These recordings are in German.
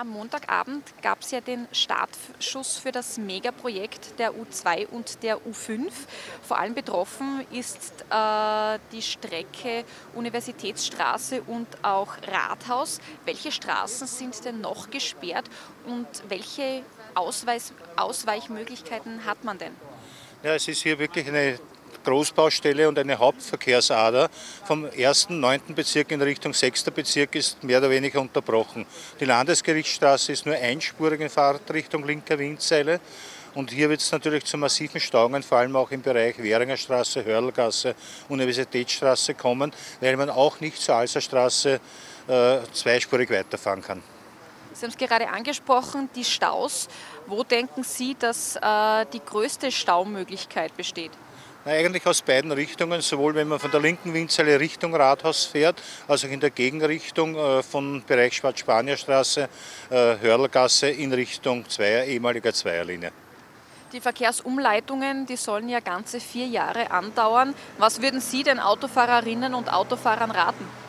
Am Montagabend gab es ja den Startschuss für das Megaprojekt der U2 und der U5. Vor allem betroffen ist äh, die Strecke Universitätsstraße und auch Rathaus. Welche Straßen sind denn noch gesperrt und welche Ausweis Ausweichmöglichkeiten hat man denn? Ja, es ist hier wirklich eine Großbaustelle und eine Hauptverkehrsader vom 1. 9. Bezirk in Richtung 6. Bezirk ist mehr oder weniger unterbrochen. Die Landesgerichtsstraße ist nur einspurig in Fahrtrichtung linker Windseile. Und hier wird es natürlich zu massiven Stauungen, vor allem auch im Bereich Währinger Straße, Hörlgasse, Universitätsstraße kommen, weil man auch nicht zur Alserstraße äh, zweispurig weiterfahren kann. Sie haben es gerade angesprochen, die Staus. Wo denken Sie, dass äh, die größte Staumöglichkeit besteht? Na, eigentlich aus beiden Richtungen, sowohl wenn man von der linken Windseile Richtung Rathaus fährt, als auch in der Gegenrichtung äh, von Bereich Schwarz-Spanier-Straße, äh, Hörlgasse in Richtung Zweier, ehemaliger Zweierlinie. Die Verkehrsumleitungen, die sollen ja ganze vier Jahre andauern. Was würden Sie den Autofahrerinnen und Autofahrern raten?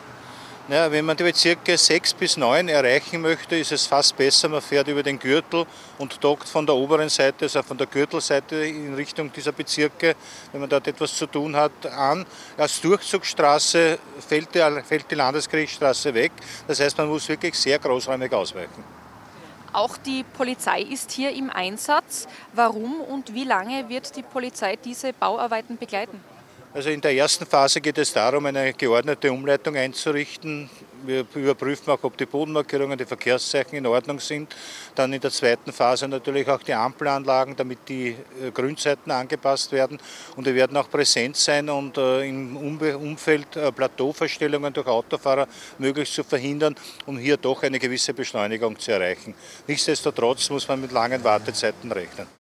Ja, wenn man die Bezirke 6 bis 9 erreichen möchte, ist es fast besser, man fährt über den Gürtel und dockt von der oberen Seite, also von der Gürtelseite in Richtung dieser Bezirke, wenn man dort etwas zu tun hat, an. Als Durchzugsstraße fällt die, fällt die Landesgerichtsstraße weg. Das heißt, man muss wirklich sehr großräumig ausweichen. Auch die Polizei ist hier im Einsatz. Warum und wie lange wird die Polizei diese Bauarbeiten begleiten? Also in der ersten Phase geht es darum, eine geordnete Umleitung einzurichten. Wir überprüfen auch, ob die Bodenmarkierungen, die Verkehrszeichen in Ordnung sind. Dann in der zweiten Phase natürlich auch die Ampelanlagen, damit die äh, Grünzeiten angepasst werden. Und wir werden auch präsent sein und äh, im Umfeld äh, Plateauverstellungen durch Autofahrer möglichst zu verhindern, um hier doch eine gewisse Beschleunigung zu erreichen. Nichtsdestotrotz muss man mit langen Wartezeiten rechnen.